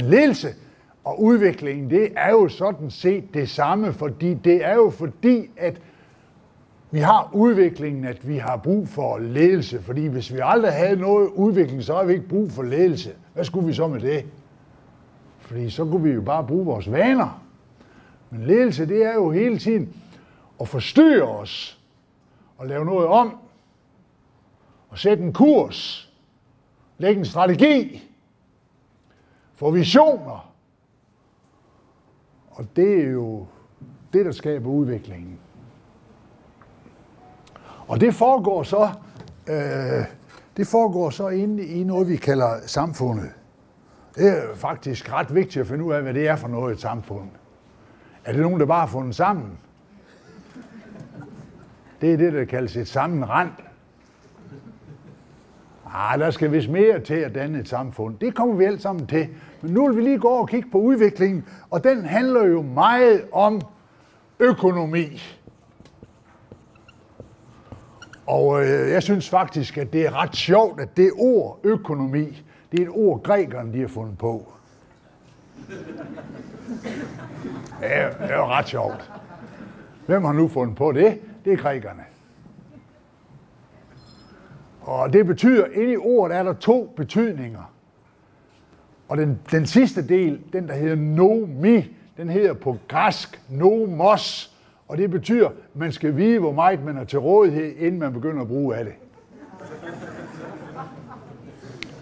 Men ledelse og udviklingen, det er jo sådan set det samme, fordi det er jo fordi, at vi har udviklingen, at vi har brug for ledelse, fordi hvis vi aldrig havde noget udvikling, så har vi ikke brug for ledelse. Hvad skulle vi så med det? Fordi så kunne vi jo bare bruge vores vaner. Men ledelse, det er jo hele tiden at forstyrre os og lave noget om og sætte en kurs, lægge en strategi, for visioner. Og det er jo det, der skaber udviklingen. Og det foregår så, øh, det foregår så inde i noget, vi kalder samfundet. Det er faktisk ret vigtigt at finde ud af, hvad det er for noget et samfund. Er det nogen, der bare har fundet sammen? Det er det, der kaldes et sammenrand. Ah, der skal vist mere til at danne et samfund. Det kommer vi alle sammen til. Men nu vil vi lige gå og kigge på udviklingen, og den handler jo meget om økonomi. Og øh, jeg synes faktisk, at det er ret sjovt, at det ord økonomi, det er et ord, grækerne de har fundet på. Det er, det er jo ret sjovt. Hvem har nu fundet på det? Det er grækerne. Og det betyder, inde i ordet er der to betydninger. Og den, den sidste del, den der hedder nomi, den hedder på græsk nomos, og det betyder, at man skal vide, hvor meget man er til rådighed, inden man begynder at bruge af det.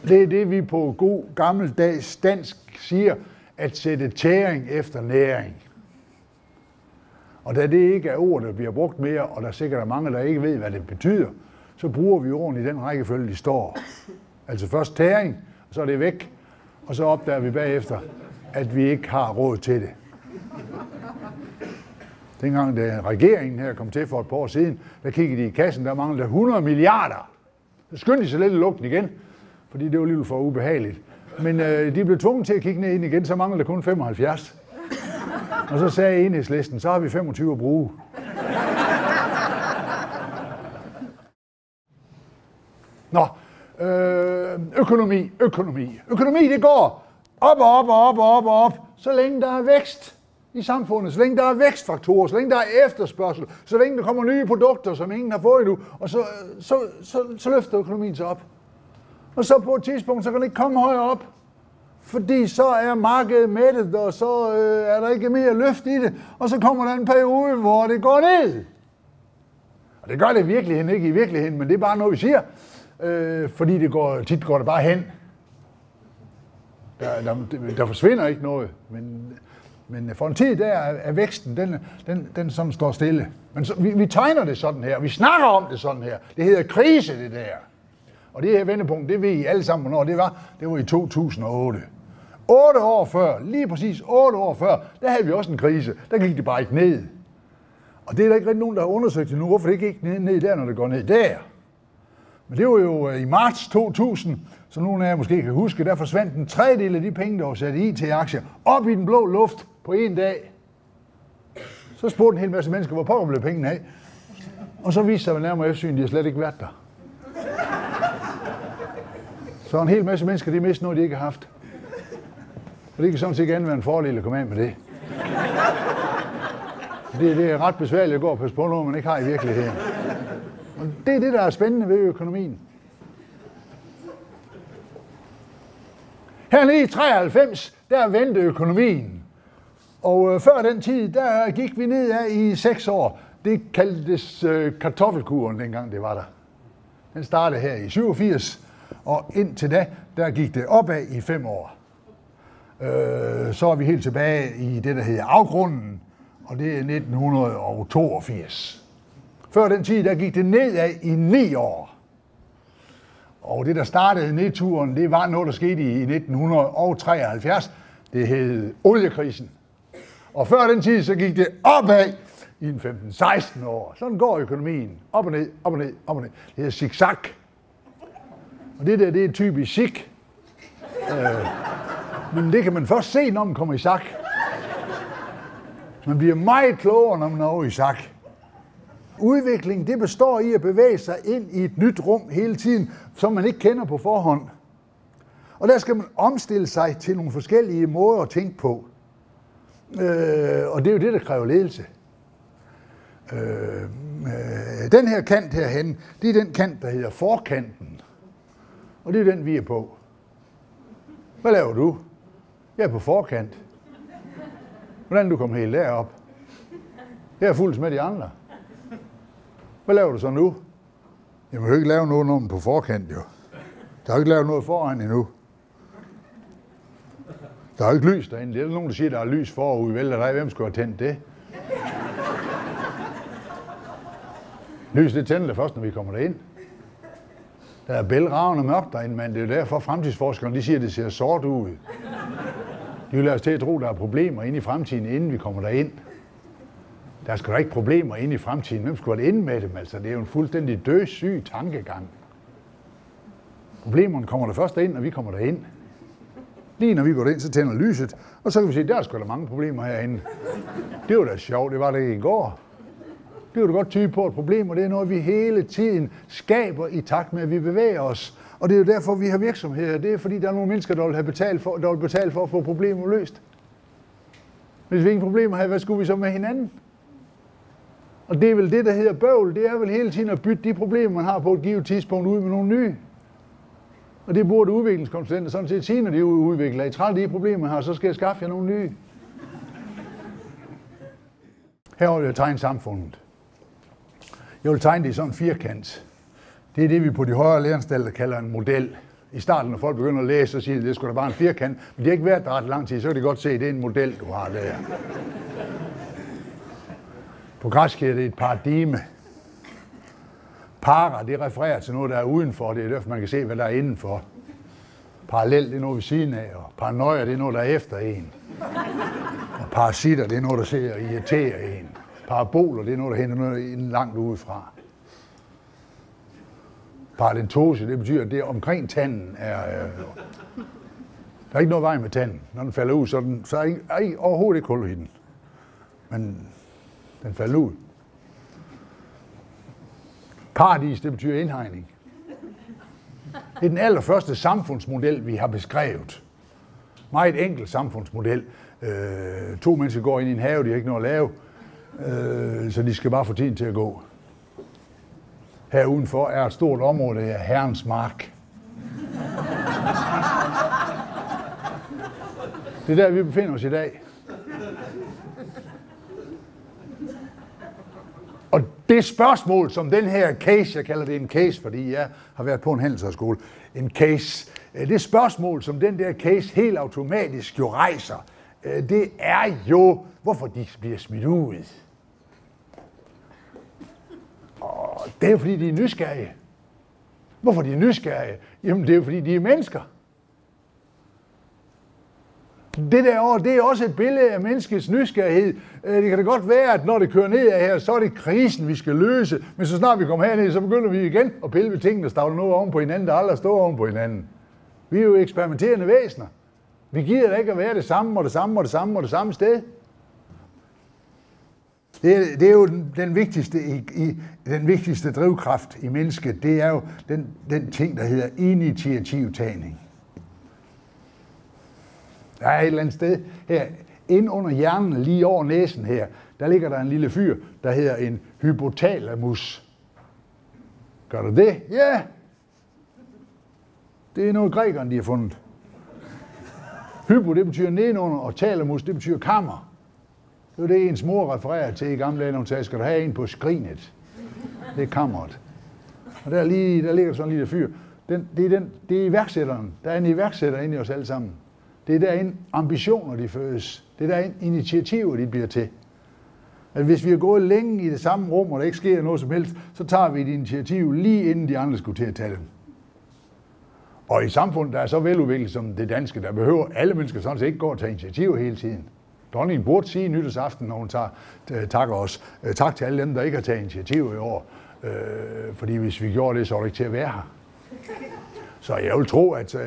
Det er det, vi på god gammeldags dansk siger, at sætte tæring efter næring. Og da det ikke er ord, der bliver brugt mere, og der sikkert er mange, der ikke ved, hvad det betyder, så bruger vi ordene i den rækkefølge, de står. Altså først tæring, og så er det væk, og så opdager vi bagefter, at vi ikke har råd til det. Dengang da regeringen her kom til for et par år siden, der kiggede de i kassen, der manglede 100 milliarder. Så skyndte de sig lidt at lukke den igen, fordi det var lidt for ubehageligt. Men øh, de blev tvunget til at kigge ned ind igen, så manglede der kun 75. Og så sagde enhedslisten, så har vi 25 at bruge. Nå, øh, økonomi, økonomi. Økonomi, det går op og op og op og op og op, så længe der er vækst i samfundet, så længe der er vækstfaktorer, så længe der er efterspørgsel, så længe der kommer nye produkter, som ingen har fået endnu, og så, så, så, så løfter økonomien sig op. Og så på et tidspunkt, så kan det ikke komme højere op, fordi så er markedet mættet, og så øh, er der ikke mere løft i det, og så kommer der en periode, hvor det går ned. Og det gør det i virkeligheden ikke i virkeligheden, men det er bare noget, vi siger, øh, fordi det går, tit går det bare hen. Der, der, der forsvinder ikke noget, men, men for en tid der er, er væksten, den, den, den som står stille. Men så, vi, vi tegner det sådan her, vi snakker om det sådan her. Det hedder krise, det der. Og det her vendepunkt, det ved I alle sammen, hvornår det var. Det var i 2008. 8 år før, lige præcis 8 år før, der havde vi også en krise. Der gik det bare ikke ned. Og det er der ikke rigtig nogen, der har undersøgt endnu, hvorfor det gik ned, ned der, når det går ned der. Men det var jo øh, i marts 2000, som nogle af jer måske kan huske, der forsvandt en tredjedel af de penge, der var sat i til aktier, op i den blå luft på en dag. Så spurgte en hel masse mennesker, hvor pokker blev pengene af? Og så viste sig ved nærmere eftersyn, de har slet ikke været der. Så en hel masse mennesker, de mistede noget, de ikke har haft. Og det kan sådan set gerne være en fordel at komme af med det. Det, det er ret besværligt at gå og passe på noget, man ikke har i virkeligheden. Og det er det, der er spændende ved økonomien. Hernede i 93, der vendte økonomien. Og øh, før den tid, der gik vi ned af i seks år. Det kaldtes øh, kartoffelkuren, dengang det var der. Den startede her i 87, og indtil da, der gik det opad i fem år. Øh, så er vi helt tilbage i det, der hedder afgrunden, og det er 1982. Før den tid, der gik det nedad i ni år. Og det, der startede nedturen, det var noget, der skete i 1973. Det hed oliekrisen. Og før den tid, så gik det opad i 15-16 år. Sådan går økonomien. Op og ned, op og ned, op og ned. Det hedder zigzag. Og det der, det er typisk zig. Øh, men det kan man først se, når man kommer i sak. Man bliver meget klogere, når man er over i sak. Udvikling, det består i at bevæge sig ind i et nyt rum hele tiden, som man ikke kender på forhånd. Og der skal man omstille sig til nogle forskellige måder at tænke på. Øh, og det er jo det, der kræver ledelse. Øh, øh, den her kant herhen, det er den kant, der hedder forkanten. Og det er den, vi er på. Hvad laver du? Jeg er på forkant. Hvordan er du kommet helt derop? Jeg er fuldt med de andre. Hvad laver du så nu? Jeg må jo ikke lave noget, om på forkant, jo. Der er ikke lavet noget foran endnu. Der er jo ikke lys derinde. Det er nogen, der siger, der er lys forud. Vel, der Hvem skulle have tændt det? Lys, det tænder det først, når vi kommer derind. Der er bælragende mørkt derinde, men det er derfor, fremtidsforskerne de siger, at det ser sort ud. De vil lade os til at tro, at der er problemer inde i fremtiden, inden vi kommer derind. Der skal da ikke problemer inde i fremtiden. Hvem skulle det ind med dem? Altså, det er jo en fuldstændig dødssyg tankegang. Problemerne kommer der først ind, når vi kommer derind. Lige når vi går ind, så tænder lyset, og så kan vi se, der er sgu da mange problemer herinde. Det var da sjovt, det var det i går. Det var da godt tyde på et problem, det er noget, vi hele tiden skaber i takt med, at vi bevæger os. Og det er jo derfor, vi har virksomheder. Det er fordi, der er nogle mennesker, der vil have betalt for, der vil betale for at få problemer løst. Hvis vi ingen problemer havde, hvad skulle vi så med hinanden? Og det er vel det, der hedder bøvl. Det er vel hele tiden at bytte de problemer, man har på et givet tidspunkt ud med nogle nye. Og det burde udviklingskonsulenter sådan set sige, når de udvikler. I træt de problemer, man har, så skal jeg skaffe jer nogle nye. Her vil jeg tegne samfundet. Jeg vil tegne det i sådan en firkant. Det er det, vi på de højere læreanstalter kalder en model. I starten, når folk begynder at læse, så siger de, at det skulle da bare en firkant. Men det har ikke været der ret lang tid, så kan de godt se, at det er en model, du har der. På græsk hedder det et paradigme. Para, det refererer til noget, der er udenfor. Det er derfor, man kan se, hvad der er indenfor. Parallel, det er noget ved siden af, og paranoia, det er noget, der er efter en. Og parasitter, det er noget, der ser og irriterer en. Paraboler, det er noget, der henter noget langt udefra. Paradentose, det betyder, at det omkring tanden er... Øh, der er ikke noget vej med tanden. Når den falder ud, så er, den, så er ikke, er ikke overhovedet ikke hul i den. Men den faldt ud. Paradis, det betyder indhegning. Det er den allerførste samfundsmodel, vi har beskrevet. Meget enkel samfundsmodel. Øh, to mennesker går ind i en have, de har ikke noget at lave, øh, så de skal bare få tiden til at gå. Her udenfor er et stort område af Herrens Mark. Det er der, vi befinder os i dag. Og det spørgsmål, som den her case, jeg kalder det en case, fordi jeg har været på en handelshøjskole, en case, øh, det spørgsmål, som den der case helt automatisk jo rejser, øh, det er jo, hvorfor de bliver smidt ud. Og det er fordi, de er nysgerrige. Hvorfor de er nysgerrige? Jamen, det er fordi, de er mennesker. Det derovre, det er også et billede af menneskets nysgerrighed. Øh, det kan da godt være, at når det kører ned af her, så er det krisen, vi skal løse. Men så snart vi kommer herned, så begynder vi igen at pille ved tingene, der noget oven på hinanden, der aldrig står oven på hinanden. Vi er jo eksperimenterende væsener. Vi gider da ikke at være det samme og det samme og det samme og det samme sted. Det er, det er jo den, den, vigtigste, i, i, den vigtigste drivkraft i mennesket, det er jo den, den ting, der hedder initiativtagning. Der er et eller andet sted her, ind under hjernen, lige over næsen her, der ligger der en lille fyr, der hedder en hypotalamus. Gør du det? Ja! Det er noget grækerne, de har fundet. Hypo, det betyder nedenunder, og talamus, det betyder kammer. Det er det, ens mor refererer til i gamle dage, når hun sagde, skal du have en på skrinet? Det er kammeret. Og der, lige, der ligger sådan en lille fyr. Den, det, er den, det er iværksætteren. Der er en iværksætter inde i os alle sammen. Det er derinde ambitioner, de fødes. Det er derinde initiativer, de bliver til. At hvis vi har gået længe i det samme rum, og der ikke sker noget som helst, så tager vi et initiativ lige inden de andre skulle til at tage dem. Og i samfundet, der er så veludviklet som det danske, der behøver alle mennesker sådan set ikke gå og tage initiativer hele tiden. Dronningen burde sige nytårsaften, når hun tager, øh, takker os. Øh, tak til alle dem, der ikke har taget initiativ i år. Øh, fordi hvis vi gjorde det, så var det ikke til at være her. Så jeg vil tro, at øh,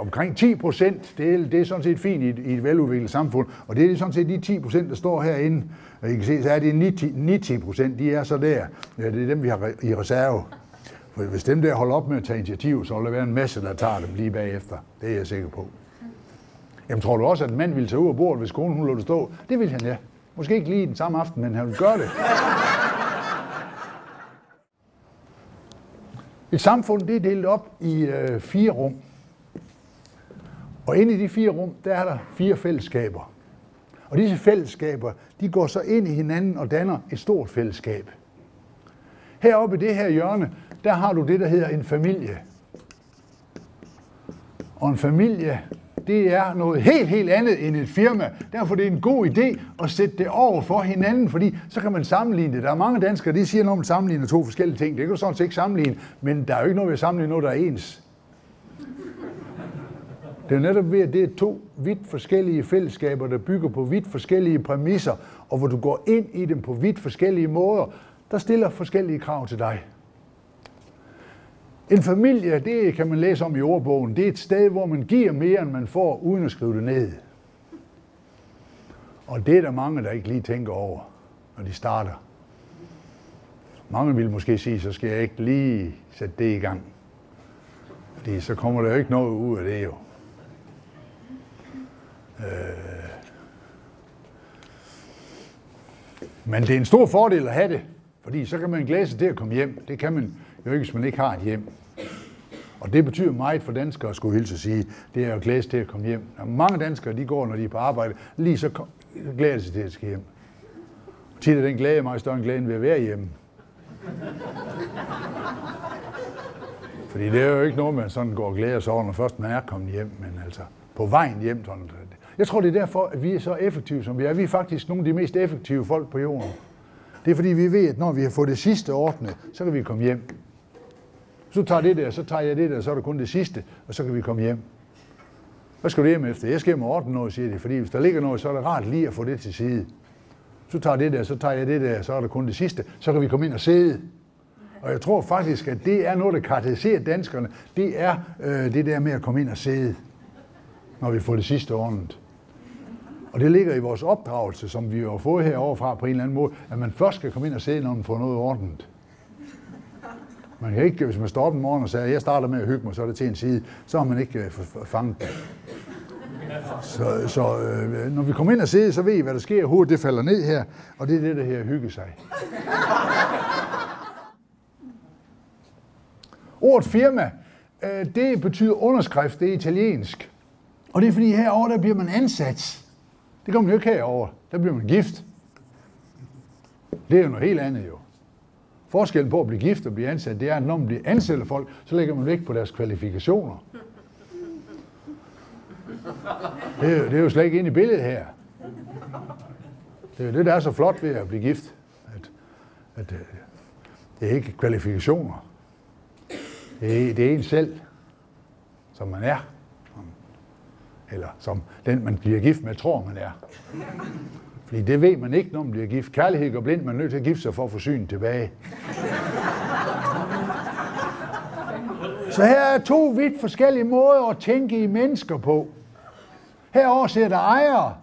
omkring 10 procent, det, det er sådan set fint i et, i et veludviklet samfund, og det er sådan set de 10 procent, der står herinde. Og I kan se, så er det 90 procent, de er så der. Ja, det er dem, vi har i reserve. For hvis dem der holder op med at tage initiativ, så vil der være en masse, der tager dem lige bagefter. Det er jeg sikker på. Jamen tror du også, at en mand ville tage ud af bordet, hvis konen hun lå det stå? Det ville han, ja. Måske ikke lige den samme aften, men han ville gøre det. Et samfund det er delt op i øh, fire rum. Og inde i de fire rum, der er der fire fællesskaber. Og disse fællesskaber, de går så ind i hinanden og danner et stort fællesskab. Heroppe i det her hjørne, der har du det, der hedder en familie. Og en familie, det er noget helt, helt andet end et firma. Derfor er det en god idé at sætte det over for hinanden, fordi så kan man sammenligne det. Der er mange danskere, de siger, når man sammenligner to forskellige ting. Det kan du sådan set ikke sammenligne, men der er jo ikke noget ved at sammenligne noget, der er ens. Det er netop ved, at det er to vidt forskellige fællesskaber, der bygger på vidt forskellige præmisser, og hvor du går ind i dem på vidt forskellige måder, der stiller forskellige krav til dig. En familie, det kan man læse om i ordbogen, det er et sted, hvor man giver mere, end man får, uden at skrive det ned. Og det er der mange, der ikke lige tænker over, når de starter. Mange vil måske sige, så skal jeg ikke lige sætte det i gang. Fordi så kommer der jo ikke noget ud af det jo. Øh. Men det er en stor fordel at have det, fordi så kan man glæde sig til at komme hjem. Det kan man jo ikke, hvis man ikke har et hjem. Og det betyder meget for danskere, skulle hilse at sige, det er jo glæde til at komme hjem. Og mange danskere, de går, når de er på arbejde, lige så glæder sig til at skal hjem. Og tit er den glæde meget større end glæden ved at være hjemme. Fordi det er jo ikke noget, man sådan går og glæder sig over, når først man er kommet hjem, men altså på vejen hjem. Sådan. Jeg tror, det er derfor, at vi er så effektive, som vi er. Vi er faktisk nogle af de mest effektive folk på jorden. Det er fordi, vi ved, at når vi har fået det sidste ordnet, så kan vi komme hjem. Så du tager det der, så tager jeg det der, så er det kun det sidste, og så kan vi komme hjem. Hvad skal du hjem efter? Jeg skal hjem og ordne noget, siger de, fordi hvis der ligger noget, så er det rart lige at få det til side. Så tager det der, så tager jeg det der, så er det kun det sidste, så kan vi komme ind og sidde. Og jeg tror faktisk, at det er noget, der karakteriserer danskerne. Det er øh, det der med at komme ind og sidde, når vi får det sidste ordnet. Og det ligger i vores opdragelse, som vi har fået heroverfra på en eller anden måde, at man først skal komme ind og se, når man får noget ordnet. Man kan ikke, hvis man står op en morgen og siger, at jeg starter med at hygge mig, så er det til en side, så har man ikke øh, fanget det. Så, så øh, når vi kommer ind og ser, så ved I, hvad der sker. Hovedet det falder ned her, og det er det, der her hygge sig. Ordet firma, øh, det betyder underskrift, det er italiensk. Og det er fordi herover der bliver man ansat. Det kommer man jo ikke herover. Der bliver man gift. Det er jo noget helt andet jo. Forskellen på at blive gift og blive ansat, det er, at når man bliver ansat af folk, så lægger man vægt på deres kvalifikationer. Det er, det er jo slet ikke ind i billedet her. Det er jo det, der er så flot ved at blive gift. At, at øh, det er ikke kvalifikationer. Det er, det er en selv, som man er. Eller som den, man bliver gift med, tror man er. Fordi det ved man ikke, når man bliver gift. Kærlighed går blind, man er nødt til at gifte sig for at få synet tilbage. Så her er to vidt forskellige måder at tænke i mennesker på. Herover ser der ejere.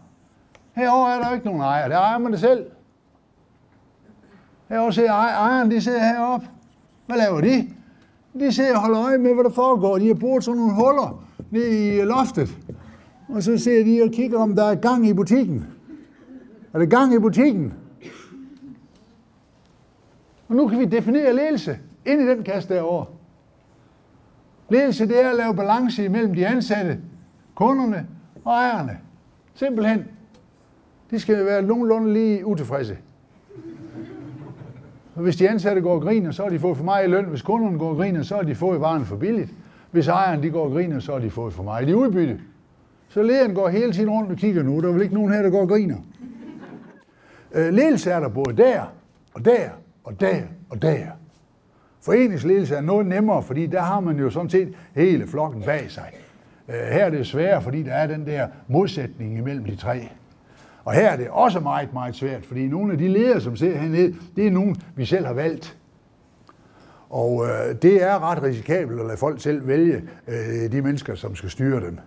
Herover er der ikke nogen ejere. Der ejer man det selv. Herover ser ejeren, de sidder heroppe. Hvad laver de? De sidder og holder øje med, hvad der foregår. De har brugt sådan nogle huller nede i loftet. Og så ser de og kigger, om der er gang i butikken. Er der gang i butikken? Og nu kan vi definere ledelse ind i den kasse derovre. Ledelse, det er at lave balance imellem de ansatte, kunderne og ejerne. Simpelthen. De skal være nogenlunde lige utilfredse. Og hvis de ansatte går og griner, så har de fået for meget i løn. Hvis kunderne går og griner, så har de fået varen for billigt. Hvis ejeren de går og griner, så har de fået for meget i udbytte. Så lederen går hele tiden rundt og kigger nu. Der er vel ikke nogen her, der går og griner. Øh, ledelse er der både der, og der, og der, og der. Foreningsledelse er noget nemmere, fordi der har man jo sådan set hele flokken bag sig. Øh, her er det sværere, fordi der er den der modsætning imellem de tre. Og her er det også meget, meget svært, fordi nogle af de ledere, som ser hernede, det er nogen, vi selv har valgt. Og øh, det er ret risikabelt at lade folk selv vælge øh, de mennesker, som skal styre dem.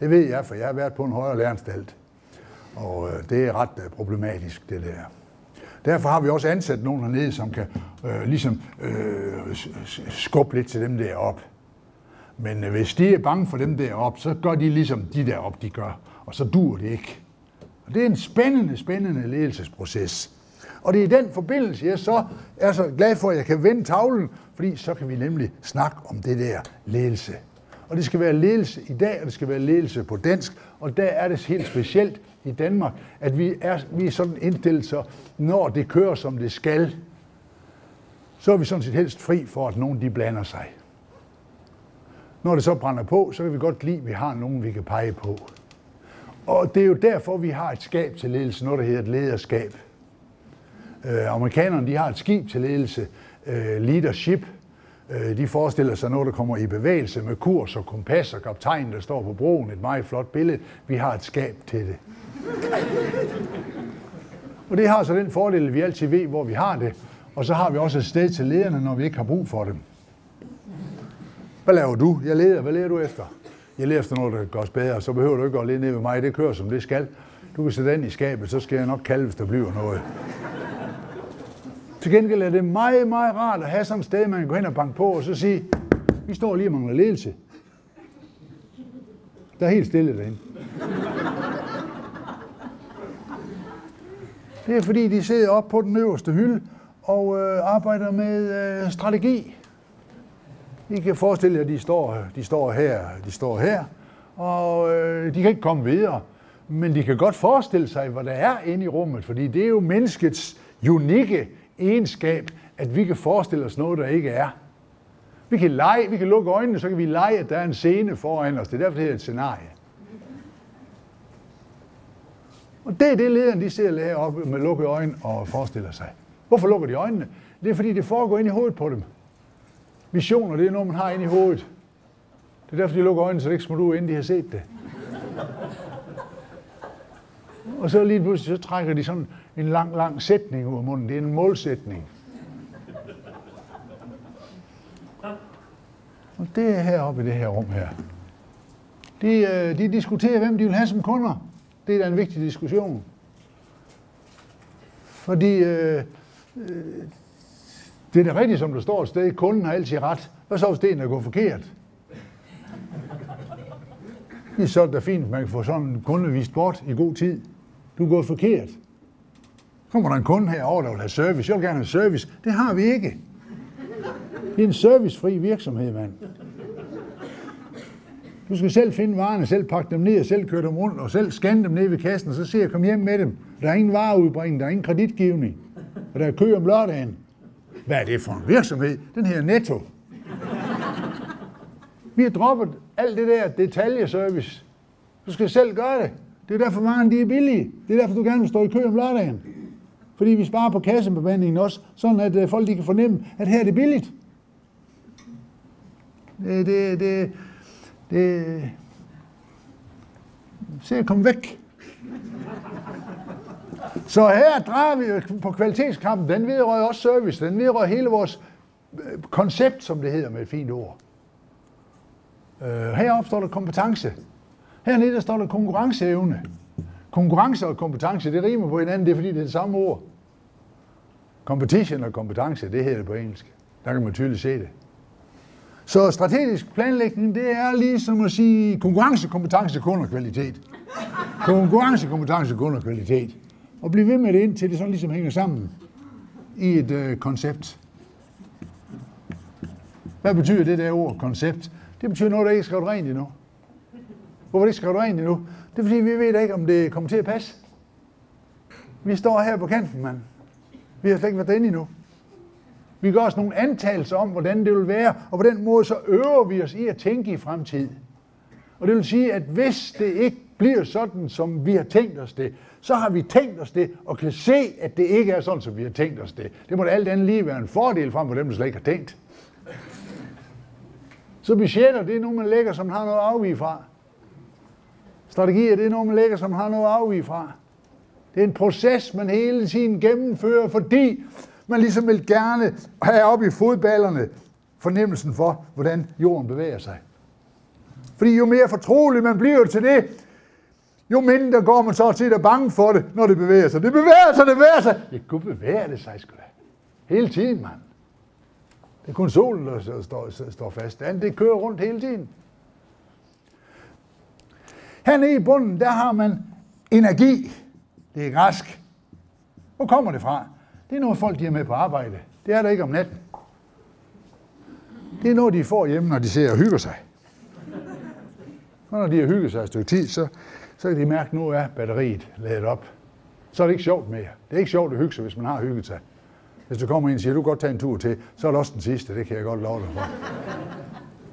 Det ved jeg, for jeg har været på en højere læreranstalt. Og øh, det er ret øh, problematisk, det der. Derfor har vi også ansat nogen hernede, som kan øh, ligesom øh, skubbe lidt til dem deroppe. Men øh, hvis de er bange for dem deroppe, så gør de ligesom de deroppe, de gør. Og så dur det ikke. Og det er en spændende, spændende ledelsesproces. Og det er i den forbindelse, jeg så er så glad for, at jeg kan vende tavlen, fordi så kan vi nemlig snakke om det der ledelse. Og det skal være ledelse i dag, og det skal være ledelse på dansk. Og der er det helt specielt i Danmark, at vi er, vi er sådan indstillet, så når det kører, som det skal, så er vi sådan set helst fri for, at nogen de blander sig. Når det så brænder på, så kan vi godt lide, at vi har nogen, vi kan pege på. Og det er jo derfor, vi har et skab til ledelse, noget der hedder et lederskab. Øh, amerikanerne de har et skib til ledelse, øh, leadership. Øh, de forestiller sig noget, der kommer i bevægelse med kurs og kompas og kaptajnen, der står på broen. Et meget flot billede. Vi har et skab til det. Og det har så den fordel, at vi altid ved, hvor vi har det. Og så har vi også et sted til lederne, når vi ikke har brug for dem. Hvad laver du? Jeg leder. Hvad leder du efter? Jeg leder efter noget, der går os bedre. Så behøver du ikke at lede ned ved mig. Det kører, som det skal. Du kan sætte den i skabet, så skal jeg nok kalde, hvis der bliver noget. Til gengæld er det meget, meget rart at have sådan et sted, man kan gå hen og banke på og så sige, vi står lige og mangler ledelse. Der er helt stille derinde. Det er fordi, de sidder op på den øverste hylde og øh, arbejder med øh, strategi. I kan forestille jer, at de står, de står her, de står her, og øh, de kan ikke komme videre. Men de kan godt forestille sig, hvad der er inde i rummet, fordi det er jo menneskets unikke egenskab, at vi kan forestille os noget, der ikke er. Vi kan lege, vi kan lukke øjnene, så kan vi lege, at der er en scene foran os. Det er derfor, det hedder et scenarie. Og det er det, lederen de sidder lære op med lukkede øjne og forestiller sig. Hvorfor lukker de øjnene? Det er fordi, det foregår ind i hovedet på dem. Visioner, det er noget, man har ind i hovedet. Det er derfor, de lukker øjnene, så det ikke smutter ud, inden de har set det. Og så lige pludselig, så trækker de sådan en lang, lang sætning ud af munden. Det er en målsætning. Og det er heroppe i det her rum her. De, øh, de diskuterer, hvem de vil have som kunder. Det er da en vigtig diskussion. Fordi øh, øh, det er da rigtigt, som der står et sted, kunden har altid ret. Hvad så, hvis det er går forkert? Det er så da fint, man kan få sådan en kunde vist bort i god tid. Du er gået forkert. Kommer der en kunde herover, der vil have service. Jeg vil gerne have service. Det har vi ikke. Det er en servicefri virksomhed, mand. Du skal selv finde varerne, selv pakke dem ned og selv køre dem rundt og selv scanne dem ned ved kassen, og så se jeg komme hjem med dem. Der er ingen vareudbringning, der er ingen kreditgivning, og der er kø om lørdagen. Hvad er det for en virksomhed? Den her netto. Vi har droppet alt det der detaljeservice. Du skal selv gøre det. Det er derfor, varerne de er billige. Det er derfor, du gerne vil stå i kø om lørdagen. Fordi vi sparer på kassebemandingen også, sådan at øh, folk de kan fornemme, at her er det billigt. Det, det, det, det... Se at komme væk. Så her drejer vi på kvalitetskampen. Den vedrører også service. Den vedrører hele vores øh, koncept, som det hedder med et fint ord. Øh, her opstår der kompetence. Hernede der står der konkurrenceevne. Konkurrence og kompetence, det rimer på hinanden, det er fordi, det er det samme ord. Competition og kompetence, det hedder det på engelsk. Der kan man tydeligt se det. Så strategisk planlægning, det er ligesom at sige konkurrence, kompetence, kunderkvalitet. Konkurrence, kompetence, kunderkvalitet. Og blive ved med det indtil det sådan ligesom hænger sammen i et øh, koncept. Hvad betyder det der ord, koncept? Det betyder noget, der ikke er skrevet rent endnu. Hvorfor er det ikke skrevet rent endnu? Det er fordi, vi ved ikke, om det kommer til at passe. Vi står her på kanten, mand. Vi har slet ikke været derinde endnu. Vi gør os nogle antagelser om, hvordan det vil være, og på den måde så øver vi os i at tænke i fremtid. Og det vil sige, at hvis det ikke bliver sådan, som vi har tænkt os det, så har vi tænkt os det, og kan se, at det ikke er sådan, som vi har tænkt os det. Det må da alt andet lige være en fordel frem for dem, der slet ikke har tænkt. Så budgetter, det er noget, man lægger, som har noget at afvige fra. Strategier, det er noget, man lægger, som har noget at afvige fra. Det er en proces, man hele tiden gennemfører, fordi man ligesom vil gerne have op i fodballerne fornemmelsen for, hvordan jorden bevæger sig. Fordi jo mere fortrolig man bliver til det, jo mindre går man så til at bange for det, når det bevæger sig. Det bevæger sig, det bevæger sig. Ja, gud bevæger det sig sgu da. Hele tiden, mand. Det er kun solen, der står, står fast. Det, det kører rundt hele tiden. Hernede i bunden, der har man energi. Det er græsk. Hvor kommer det fra? Det er noget, folk de er med på arbejde. Det er der ikke om natten. Det er noget, de får hjemme, når de ser og hygger sig. Og når de har hygget sig et stykke tid, så, så kan de mærke, at nu er batteriet ladet op. Så er det ikke sjovt mere. Det er ikke sjovt at hygge sig, hvis man har hygget sig. Hvis du kommer ind og siger, du kan godt tage en tur til, så er det også den sidste. Det kan jeg godt love dig for.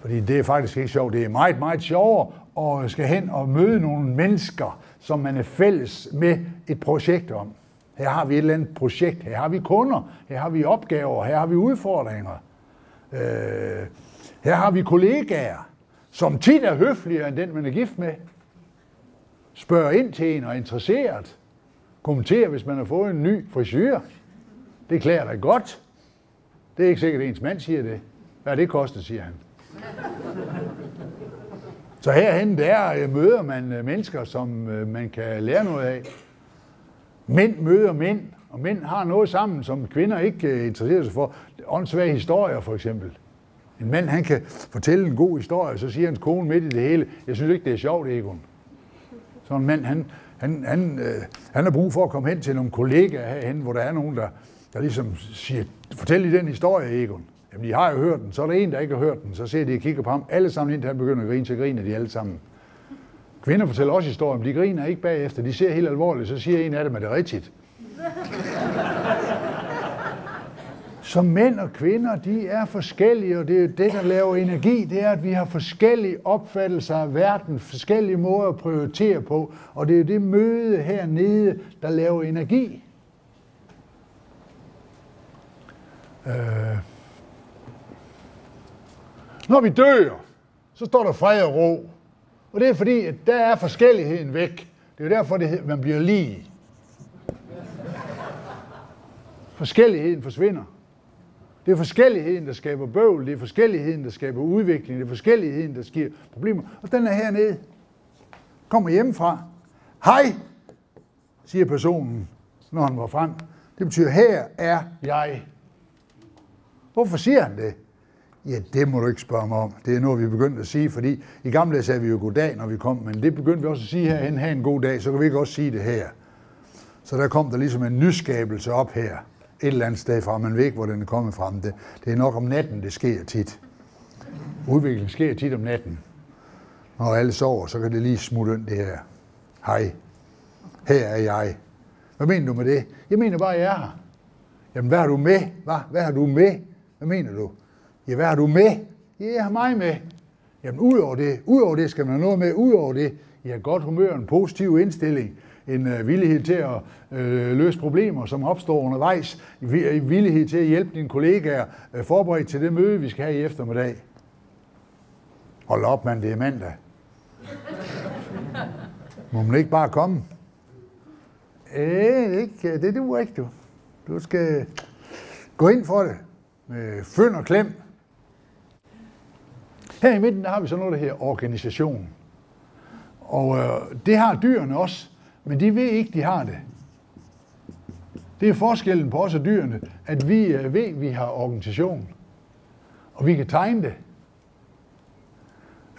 Fordi det er faktisk ikke sjovt. Det er meget, meget sjovere at skal hen og møde nogle mennesker, som man er fælles med et projekt om. Her har vi et eller andet projekt, her har vi kunder, her har vi opgaver, her har vi udfordringer. Øh, her har vi kollegaer, som tit er høfligere end den, man er gift med. Spørger ind til en og er interesseret. Kommenterer, hvis man har fået en ny frisyr. Det klæder dig godt. Det er ikke sikkert, at ens mand siger det. Hvad det koster, siger han. Så herhen der øh, møder man øh, mennesker, som øh, man kan lære noget af. Mænd møder mænd, og mænd har noget sammen, som kvinder ikke interesserer sig for. Åndssvage historier for eksempel. En mand, han kan fortælle en god historie, så siger hans kone midt i det hele, jeg synes ikke, det er sjovt, Egon. Så en mand, han, han, han, øh, han har brug for at komme hen til nogle kollegaer herhen, hvor der er nogen, der, der ligesom siger, fortæl lige den historie, Egon. Jamen, I har jo hørt den. Så er der en, der ikke har hørt den. Så ser de og kigger på ham. Alle sammen, indtil han begynder at grine, så griner de alle sammen. Kvinder fortæller også historier, men de griner ikke bagefter. De ser helt alvorligt, så siger en af dem, at det er rigtigt. Så mænd og kvinder, de er forskellige, og det er det, der laver energi, det er, at vi har forskellige opfattelser af verden, forskellige måder at prioritere på, og det er det møde hernede, der laver energi. Øh. Når vi dør, så står der fred og ro. Og det er fordi, at der er forskelligheden væk. Det er derfor, det, man bliver lige. Forskelligheden forsvinder. Det er forskelligheden, der skaber bøvl, det er forskelligheden, der skaber udvikling, det er forskelligheden, der sker problemer. Og den er hernede. Kommer hjemmefra. Hej, siger personen, når han var frem. Det betyder, her er jeg. Hvorfor siger han det? Ja, det må du ikke spørge mig om. Det er noget, vi er begyndt at sige, fordi i gamle dage sagde vi jo goddag, når vi kom, men det begyndte vi også at sige herhen, have en god dag, så kan vi ikke også sige det her. Så der kom der ligesom en nyskabelse op her et eller andet sted fra. Man ved ikke, hvor den er kommet fra. Det, det er nok om natten, det sker tit. Udviklingen sker tit om natten. Når alle sover, så kan det lige smutte ind det her. Hej, her er jeg. Hvad mener du med det? Jeg mener bare, at jeg er her. Jamen, hvad har du med? Hvad, hvad har du med? Hvad mener du? Ja, hvad har du med? Ja, jeg har mig med. Jamen, udover det, udover det skal man have noget med. Udover det, jeg har godt humør, en positiv indstilling en øh, villighed til at øh, løse problemer, som opstår undervejs, en øh, villighed til at hjælpe dine kollegaer øh, forberedt til det møde, vi skal have i eftermiddag. Hold op, mand, det er mandag. Må man ikke bare komme? Øh, ikke, det duer ikke, du. Du skal gå ind for det med fynd og klem. Her i midten der har vi så noget, der hedder organisation. Og øh, det har dyrene også. Men de ved ikke, de har det. Det er forskellen på os og dyrene, at vi øh, ved, at vi har organisation. Og vi kan tegne det.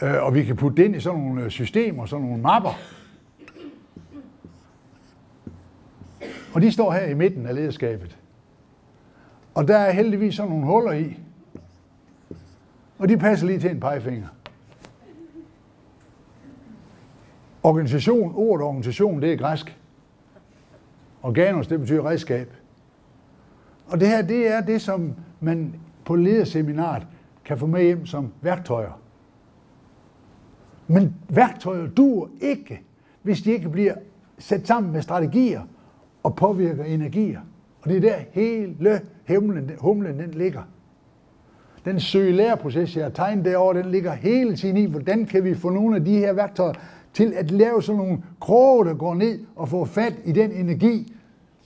Øh, og vi kan putte det ind i sådan nogle øh, systemer, sådan nogle mapper. Og de står her i midten af lederskabet. Og der er heldigvis sådan nogle huller i. Og de passer lige til en pegefinger. Organisation, ordet organisation, det er græsk. Organos, det betyder redskab. Og det her, det er det, som man på lederseminaret kan få med hjem som værktøjer. Men værktøjer duer ikke, hvis de ikke bliver sat sammen med strategier og påvirker energier. Og det er der hele himlen, humlen den ligger. Den søge-lære-proces, jeg har tegnet derovre, den ligger hele tiden i, hvordan kan vi få nogle af de her værktøjer til at lave sådan nogle kroge, der går ned og får fat i den energi,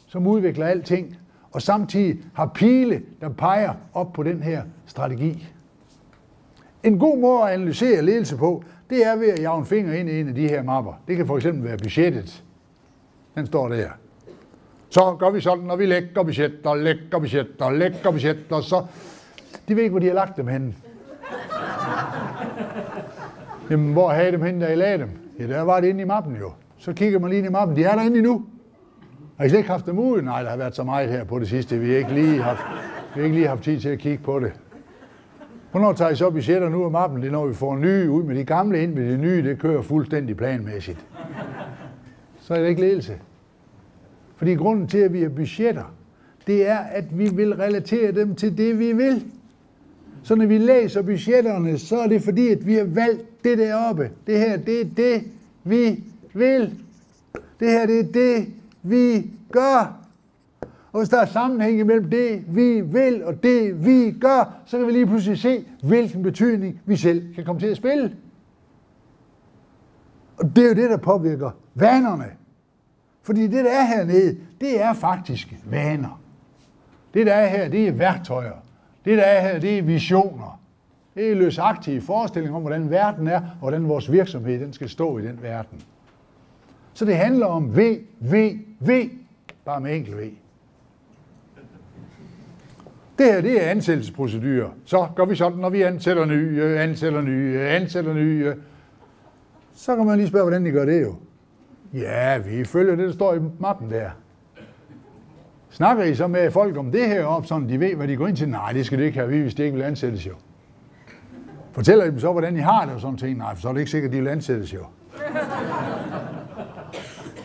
som udvikler alting, og samtidig har pile, der peger op på den her strategi. En god måde at analysere ledelse på, det er ved at jage en finger ind i en af de her mapper. Det kan for eksempel være budgettet. Den står der. Så gør vi sådan, når vi lægger budgetter, lægger budgetter, lægger budgetter, så... De ved ikke, hvor de har lagt dem henne. Jamen, hvor har dem henne, da I lagde dem? Ja, der var det inde i mappen jo. Så kigger man lige ind i mappen. De er derinde endnu. Har I slet ikke haft dem ud? Nej, der har været så meget her på det sidste. Vi har ikke lige haft, vi har ikke lige haft tid til at kigge på det. Hvornår tager I så budgetter nu af mappen? Det er, når vi får nye ud med de gamle ind med de nye. Det kører fuldstændig planmæssigt. Så er det ikke ledelse. Fordi grunden til, at vi har budgetter, det er, at vi vil relatere dem til det, vi vil. Så når vi læser budgetterne, så er det fordi, at vi har valgt det deroppe. Det her, det er det, vi vil. Det her, det er det, vi gør. Og hvis der er sammenhæng mellem det, vi vil, og det, vi gør, så kan vi lige pludselig se, hvilken betydning vi selv kan komme til at spille. Og det er jo det, der påvirker vanerne. Fordi det, der er hernede, det er faktisk vaner. Det, der er her, det er værktøjer. Det, der er her, det er visioner. Det er løsagtige forestillinger om, hvordan verden er, og hvordan vores virksomhed den skal stå i den verden. Så det handler om V, V, V, bare med enkelt V. Det her, det er ansættelsesprocedurer. Så gør vi sådan, når vi ansætter nye, ansætter nye, ansætter nye. Så kan man lige spørge, hvordan de gør det jo. Ja, vi følger det, der står i mappen der. Snakker I så med folk om det her op, så de ved, hvad de går ind til? Nej, det skal det ikke have vi, hvis det ikke vil ansættes jo. Fortæller I dem så, hvordan I har det og sådan ting? Nej, for så er det ikke sikkert, at de vil ansættes jo.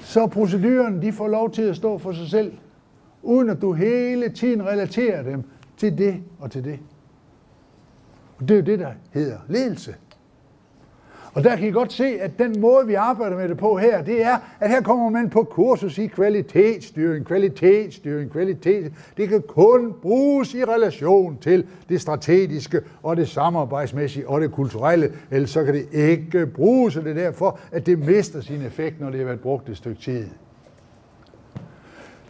Så proceduren, de får lov til at stå for sig selv, uden at du hele tiden relaterer dem til det og til det. Og det er jo det, der hedder ledelse. Og der kan I godt se, at den måde, vi arbejder med det på her, det er, at her kommer man på kursus i kvalitetsstyring, kvalitetsstyring, kvalitet. Det kan kun bruges i relation til det strategiske og det samarbejdsmæssige og det kulturelle, ellers så kan det ikke bruges, og det er derfor, at det mister sin effekt, når det har været brugt et stykke tid.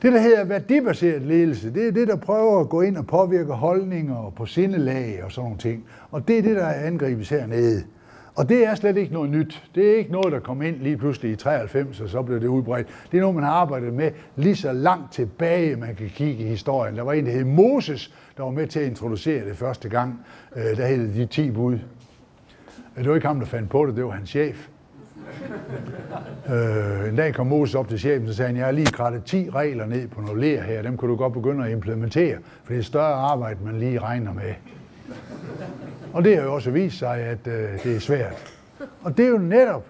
Det, der hedder værdibaseret ledelse, det er det, der prøver at gå ind og påvirke holdninger på sindelag og sådan nogle ting. Og det er det, der angribes hernede. Og det er slet ikke noget nyt. Det er ikke noget, der kom ind lige pludselig i 93, og så blev det udbredt. Det er noget, man har arbejdet med lige så langt tilbage, man kan kigge i historien. Der var en, der hed Moses, der var med til at introducere det første gang. Øh, der hed de 10 bud. Øh, det var ikke ham, der fandt på det, det var hans chef. øh, en dag kom Moses op til chefen, og sagde han, jeg har lige krattet 10 regler ned på noget ler her, dem kunne du godt begynde at implementere, for det er et større arbejde, man lige regner med. Og det har jo også vist sig, at øh, det er svært. Og det er jo netop,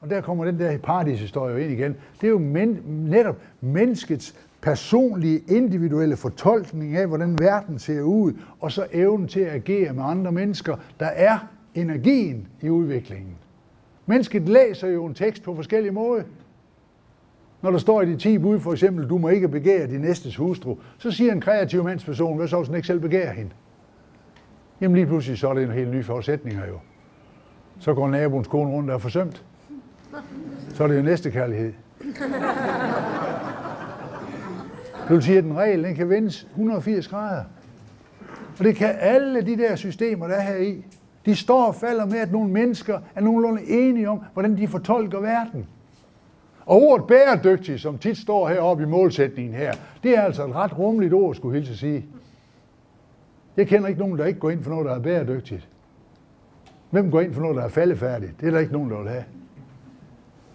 og der kommer den der paradishistorie ind igen, det er jo men, netop menneskets personlige, individuelle fortolkning af, hvordan verden ser ud, og så evnen til at agere med andre mennesker, der er energien i udviklingen. Mennesket læser jo en tekst på forskellige måder. Når der står i de 10 bud, for eksempel, du må ikke begære din næstes hustru, så siger en kreativ mandsperson, hvad så hvis ikke selv begærer hende? Jamen lige pludselig så er det en helt ny forudsætninger jo. Så går naboens kone rundt og er forsømt. Så er det jo næste kærlighed. Det vil sige, at den regel den kan vendes 180 grader. Og det kan alle de der systemer, der er her i. De står og falder med, at nogle mennesker er nogenlunde enige om, hvordan de fortolker verden. Og ordet bæredygtig, som tit står heroppe i målsætningen her, det er altså et ret rummeligt ord, skulle jeg hilse at sige. Jeg kender ikke nogen, der ikke går ind for noget, der er bæredygtigt. Hvem går ind for noget, der er faldefærdigt? Det er der ikke nogen, der vil have.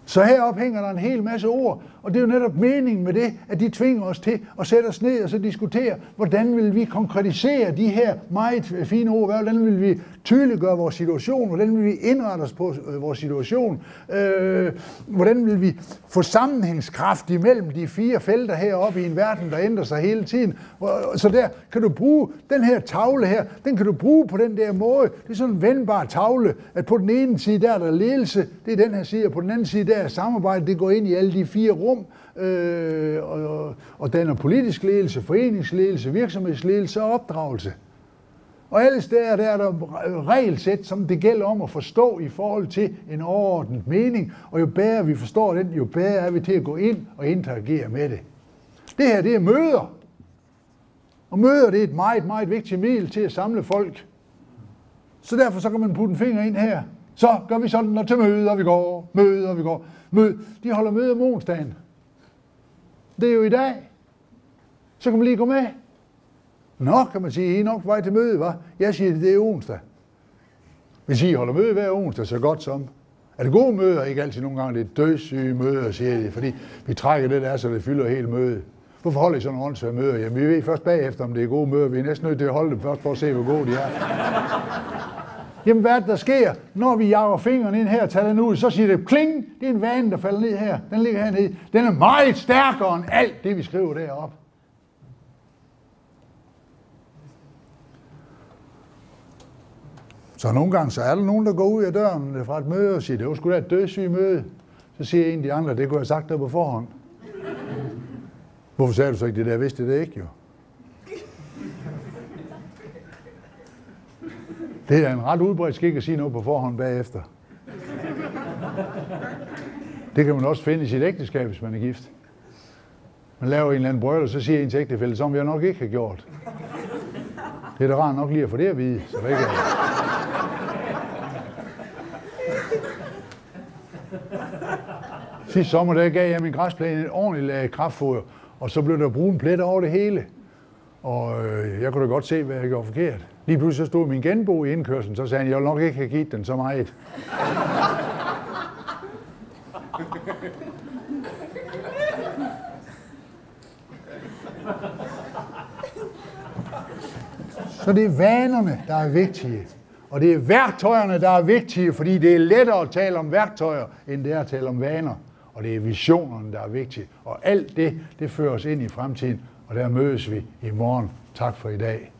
Så heroppe hænger der en hel masse ord, og det er jo netop meningen med det, at de tvinger os til at sætte os ned og så diskutere, hvordan vil vi konkretisere de her meget fine ord, hvordan vil vi tydeliggøre vores situation, hvordan vil vi indrette os på øh, vores situation, øh, hvordan vil vi få sammenhængskraft imellem de fire felter heroppe i en verden, der ændrer sig hele tiden. Så der kan du bruge den her tavle her, den kan du bruge på den der måde. Det er sådan en vendbar tavle, at på den ene side der er der ledelse, det er den her side, og på den anden side der er samarbejde, det går ind i alle de fire rum, øh, og, og danner politisk ledelse, foreningsledelse, virksomhedsledelse og opdragelse. Og alle steder der er der regelsæt, som det gælder om at forstå i forhold til en overordnet mening, og jo bedre vi forstår den, jo bedre er vi til at gå ind og interagere med det. Det her, det er møder. Og møder, det er et meget, meget vigtigt middel til at samle folk. Så derfor så kan man putte en finger ind her. Så gør vi sådan, og til møde, og vi går, møde, og vi går. Møde. De holder møde om onsdagen. Det er jo i dag. Så kan man lige gå med. Nå, kan man sige, I er nok på vej til møde, hva'? Jeg siger, det er onsdag. Hvis I holder møde hver onsdag, så godt som. Er det gode møder? Ikke altid nogle gange. Det er dødssyge møder, siger de, fordi vi trækker det der, så det fylder helt møde. Hvorfor holder I sådan nogle åndssvage møder? Jamen, vi ved først bagefter, om det er gode møder. Vi er næsten nødt til at holde dem først for at se, hvor gode de er. Jamen, hvad er det, der sker, når vi jager fingeren ind her og tager den ud? Så siger det kling, det er en vane, der falder ned her. Den ligger hernede. Den er meget stærkere end alt det, vi skriver deroppe. Så nogle gange, så er der nogen, der går ud af døren fra et møde og siger, det var sgu da et dødssygt møde. Så siger en af de andre, det kunne jeg have sagt der på forhånd. Hvorfor sagde du så ikke det der? Jeg vidste det ikke jo. Det er en ret udbredt skik at sige noget på forhånd bagefter. Det kan man også finde i sit ægteskab, hvis man er gift. Man laver en eller anden brøl, og så siger ens ægtefælde, som jeg nok ikke har gjort. Det er da rart nok lige at få det at vide, så det ikke er. Sidste sommer der gav jeg min græsplæne et ordentligt lag kraftfoder, og så blev der brun plet over det hele. Og øh, jeg kunne da godt se, hvad jeg gjorde forkert. Lige pludselig så stod min genbo i indkørslen, så sagde han, jeg vil nok ikke have givet den så meget. Så det er vanerne, der er vigtige. Og det er værktøjerne, der er vigtige, fordi det er lettere at tale om værktøjer, end det er at tale om vaner. Og det er visionerne, der er vigtige. Og alt det, det fører os ind i fremtiden, og der mødes vi i morgen. Tak for i dag.